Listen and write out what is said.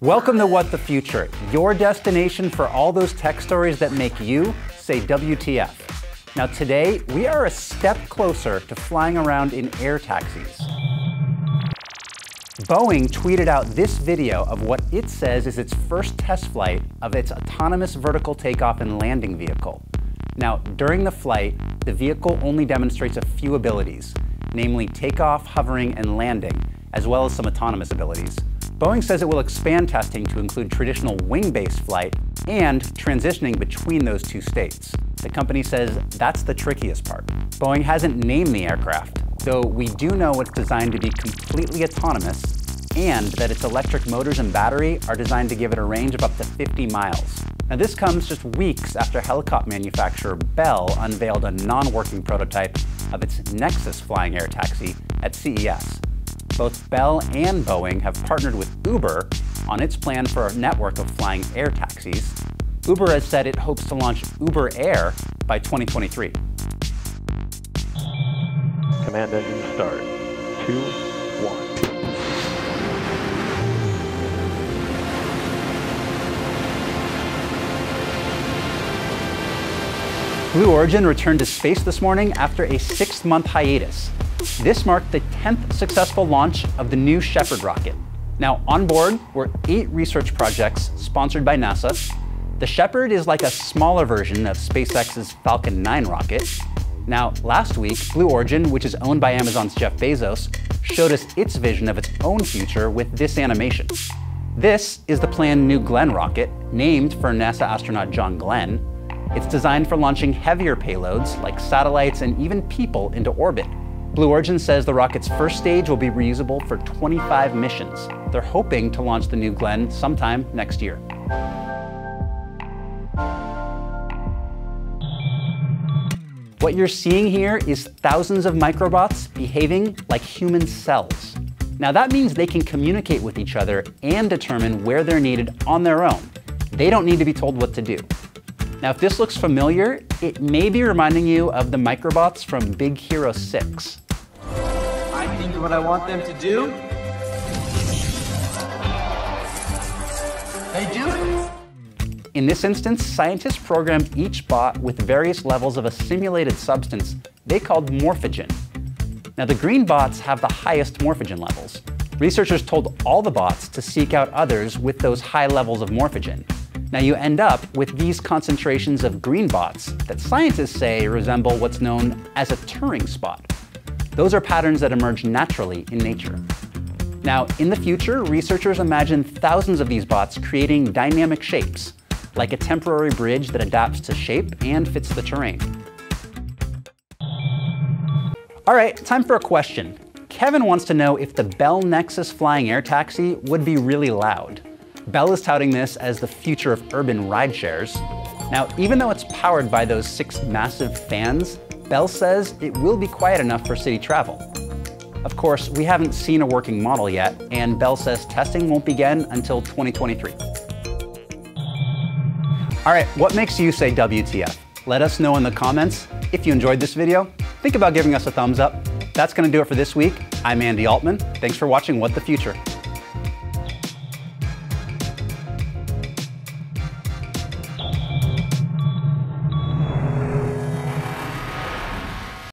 Welcome to What the Future, your destination for all those tech stories that make you say WTF. Now, today, we are a step closer to flying around in air taxis. Boeing tweeted out this video of what it says is its first test flight of its autonomous vertical takeoff and landing vehicle. Now, during the flight, the vehicle only demonstrates a few abilities, namely takeoff, hovering, and landing, as well as some autonomous abilities. Boeing says it will expand testing to include traditional wing-based flight and transitioning between those two states. The company says that's the trickiest part. Boeing hasn't named the aircraft, though we do know it's designed to be completely autonomous and that its electric motors and battery are designed to give it a range of up to 50 miles. Now this comes just weeks after helicopter manufacturer Bell unveiled a non-working prototype of its Nexus flying air taxi at CES. Both Bell and Boeing have partnered with Uber on its plan for a network of flying air taxis. Uber has said it hopes to launch Uber Air by 2023. Command engine start. Two, Blue Origin returned to space this morning after a six-month hiatus. This marked the 10th successful launch of the new Shepard rocket. Now, on board were eight research projects sponsored by NASA. The Shepard is like a smaller version of SpaceX's Falcon 9 rocket. Now, last week, Blue Origin, which is owned by Amazon's Jeff Bezos, showed us its vision of its own future with this animation. This is the planned New Glenn rocket, named for NASA astronaut John Glenn, it's designed for launching heavier payloads like satellites and even people into orbit. Blue Origin says the rocket's first stage will be reusable for 25 missions. They're hoping to launch the New Glenn sometime next year. What you're seeing here is thousands of microbots behaving like human cells. Now that means they can communicate with each other and determine where they're needed on their own. They don't need to be told what to do. Now, if this looks familiar, it may be reminding you of the microbots from Big Hero 6. I think what I want them to do, they do it. In this instance, scientists programmed each bot with various levels of a simulated substance they called morphogen. Now, the green bots have the highest morphogen levels. Researchers told all the bots to seek out others with those high levels of morphogen. Now you end up with these concentrations of green bots that scientists say resemble what's known as a Turing spot. Those are patterns that emerge naturally in nature. Now, in the future, researchers imagine thousands of these bots creating dynamic shapes, like a temporary bridge that adapts to shape and fits the terrain. All right, time for a question. Kevin wants to know if the Bell Nexus flying air taxi would be really loud. Bell is touting this as the future of urban ride shares. Now, even though it's powered by those six massive fans, Bell says it will be quiet enough for city travel. Of course, we haven't seen a working model yet, and Bell says testing won't begin until 2023. All right, what makes you say WTF? Let us know in the comments. If you enjoyed this video, think about giving us a thumbs up. That's gonna do it for this week. I'm Andy Altman. Thanks for watching What the Future.